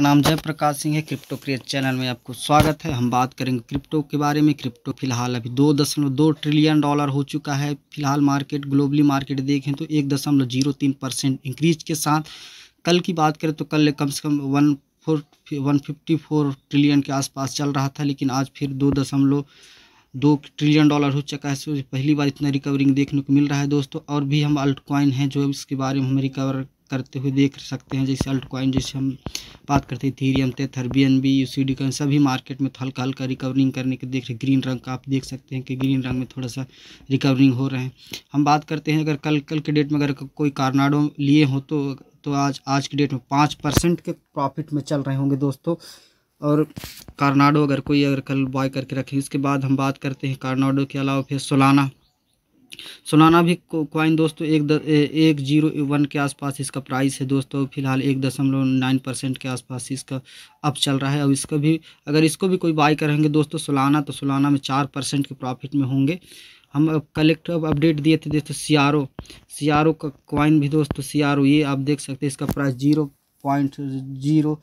नाम जयप्रकाश सिंह है crypto create channel में आपको स्वागत है। हम बात करेंगे क्रिप्टो के बारे में। क्रिप्टो फ़िलहाल अभी दो दशमलव दो ट्रिलियन डॉलर हो चुका है। फ़िलहाल मार्केट, ग्लोबली मार्केट देखें तो एक दशमलव ज़ीरो तीन परसेंट इंक्रीज के साथ। कल की बात करें तो कल कम से कम one four one fifty four trillion के आसपास चल रहा था, लेकिन आज फिर दो दशमलव दो ट्रिलियन डॉलर हो चुका है। पहली बार इतना रिकवरिंग देखने को मिल रहा है दोस्तों। और भी हम अल्ट हैं जो इसके बारे में हम रिकवर करते हुए देख सकते हैं, जैसे अल्ट कॉइन जैसे हम बात करते हैं Ethereum Tether B N B U C D coin सभी मार्केट में हल्का हल्का रिकवरिंग करने के देख रहे ग्रीन रंग का आप देख सकते हैं कि ग्रीन रंग में थोड़ा सा रिकवरिंग हो रहे हैं। हम बात करते हैं, अगर कल कल के डेट में अगर कोई कारनाडो लिए हो तो तो आज आज की डेट में पाँच परसेंट के प्रॉफिट में चल रहे होंगे दोस्तों। और कारनाडो अगर कोई अगर कल बाय करके रखें, इसके बाद हम बात करते हैं कारनाडो के अलावा फिर सोलाना। सोनाना भी कॉइन दोस्तों एक द, एक ज़ीरो वन के आसपास इसका प्राइस है दोस्तों। फ़िलहाल एक दशमलव नाइन परसेंट के आसपास इसका अप चल रहा है। और इसका भी अगर इसको भी कोई बाई करेंगे दोस्तों सोलाना तो सोलाना में चार परसेंट के प्रॉफिट में होंगे। हम अब कलेक्ट अब अपडेट दिए थे दोस्तों C R O C R O का कॉइन भी दोस्तों सी आर ओ ये आप देख सकते हैं इसका price zero point zero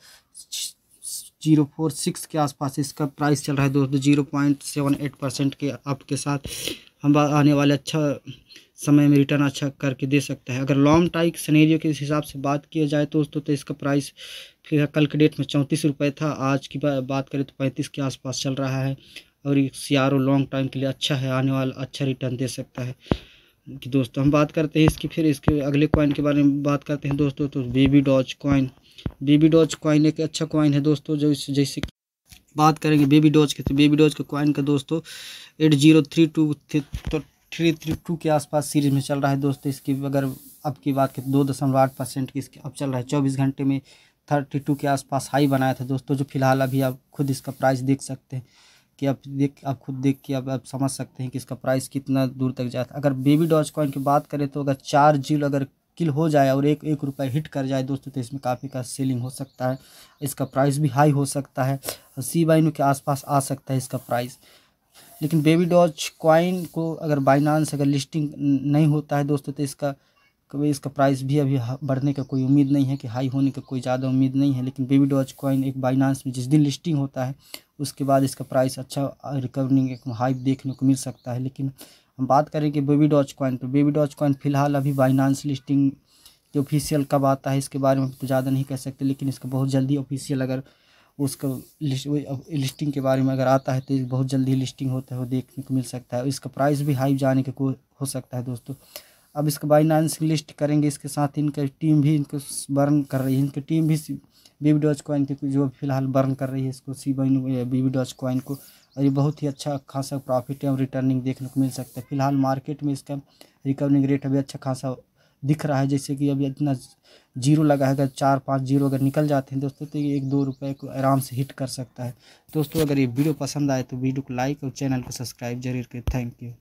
zero four six के आसपास इसका प्राइस चल रहा है दोस्तों zero point seven eight percent के अप के साथ। हम आने वाले अच्छा समय में रिटर्न अच्छा करके दे सकता है। अगर लॉन्ग टाइक सनेरियो के हिसाब से बात किया जाए तो दोस्तों तो इसका प्राइस फिर कल के डेट में चौंतीस रुपये था। आज की बात करें तो पैंतीस के आसपास चल रहा है और सी आर लॉन्ग टाइम के लिए अच्छा है, आने वाला अच्छा रिटर्न दे सकता है। कि दोस्तों, हम बात करते हैं इसकी फिर इसके अगले कॉइन के बारे में बात करते हैं दोस्तों। तो Baby Doge Coin Baby Doge Coin एक अच्छा कॉइन है दोस्तों, जो जैसे बात करेंगे बेबी डोज के। तो बेबी डोज के कॉइन का दोस्तों, एट ज़ीरो थ्री टू तो थ्री थ्री टू के आसपास सीरीज़ में चल रहा है दोस्तों। इसकी अगर अब की बात करें, दो दशमलव आठ परसेंट की इसकी अब चल रहा है। चौबीस घंटे में थर्टी टू के आसपास हाई बनाया था दोस्तों, जो फ़िलहाल अभी आप खुद इसका प्राइस देख सकते हैं कि आप देख, आप खुद देख के अब आप समझ सकते हैं कि इसका प्राइस कितना दूर तक जाता है। अगर बेबी डॉज कॉइन की बात करें तो अगर चार जील अगर किल हो जाए और एक एक रुपये हिट कर जाए दोस्तों तो इसमें काफ़ी का सेलिंग हो सकता है। इसका प्राइस भी हाई हो सकता है। सी बाइनू के आसपास आ सकता है इसका प्राइस। लेकिन बेबी डॉज कॉइन को अगर बाइनांस अगर लिस्टिंग नहीं होता है दोस्तों तो इसका कभी इसका प्राइस भी अभी बढ़ने का कोई उम्मीद नहीं है कि हाई होने का कोई ज़्यादा उम्मीद नहीं है। लेकिन बेबी डॉज कॉइन एक बाइनांस में जिस दिन लिस्टिंग होता है, उसके बाद इसका प्राइस अच्छा रिकवरिंग एक हाइप देखने को मिल सकता है। लेकिन हम बात करें कि बेबी डॉच कॉइन तो बेबी डॉच कॉइन फ़िलहाल अभी बाइनांस लिस्टिंग जो ऑफिशियल कब आता है इसके बारे में तो ज़्यादा नहीं कह सकते, लेकिन इसका बहुत जल्दी ऑफिशियल अगर उसका लिस्टिंग के बारे में अगर आता है तो बहुत जल्दी लिस्टिंग होता है वो देखने को मिल सकता है। इसका प्राइस भी हाई जाने के को, हो सकता है दोस्तों। अब इसका बाइनांस लिस्ट करेंगे, इसके साथ इनका टीम भी इनको बर्न कर रही है। इनकी टीम भी बेबी डॉच कॉइन के जो फ़िलहाल बर्न कर रही है, इसको सी बाइन बेबी डॉच कॉइन को। और ये बहुत ही अच्छा खासा प्रॉफिट और रिटर्निंग देखने को मिल सकता है। फ़िलहाल मार्केट में इसका रिकवरिंग रेट अभी अच्छा खासा दिख रहा है, जैसे कि अभी इतना ज़ीरो लगा है, अगर चार पाँच ज़ीरो अगर निकल जाते हैं दोस्तों तो ये एक दो रुपए को आराम से हिट कर सकता है। दोस्तों, अगर ये वीडियो पसंद आए तो वीडियो को लाइक और चैनल को सब्सक्राइब ज़रूर करें। Thank you.